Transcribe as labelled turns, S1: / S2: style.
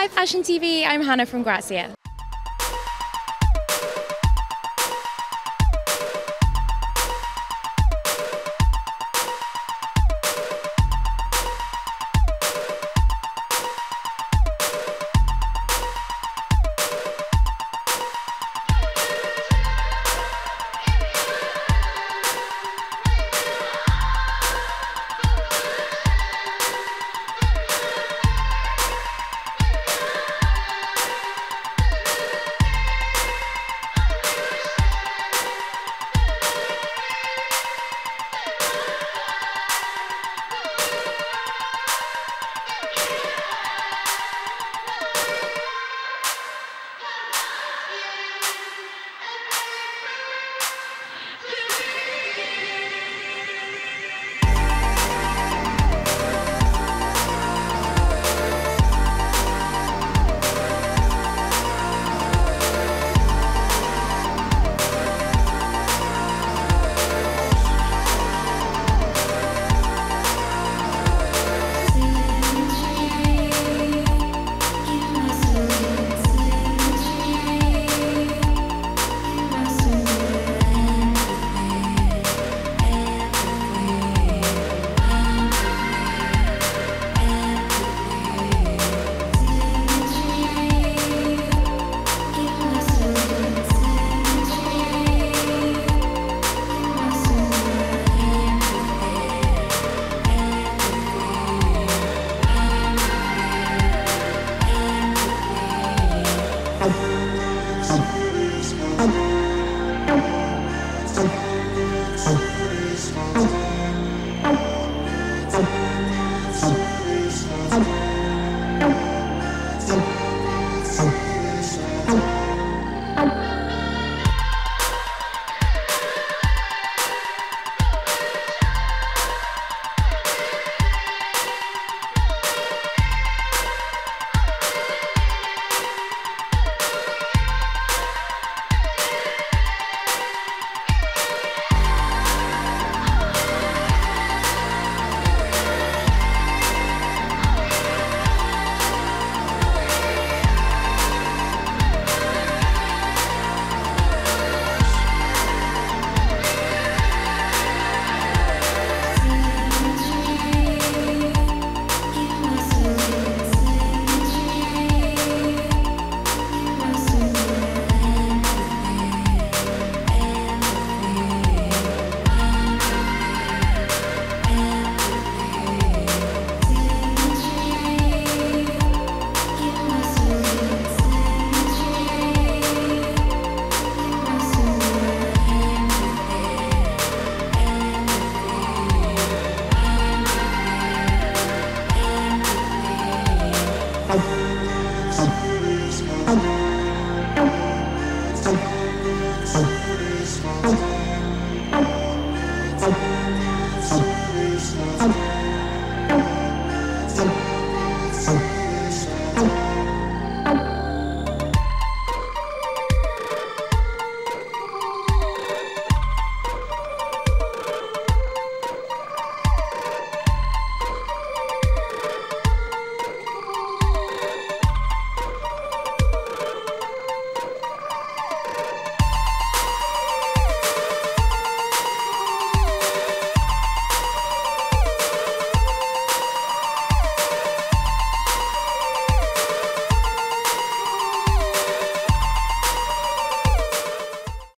S1: Hi, Fashion TV, I'm Hannah from Grazia.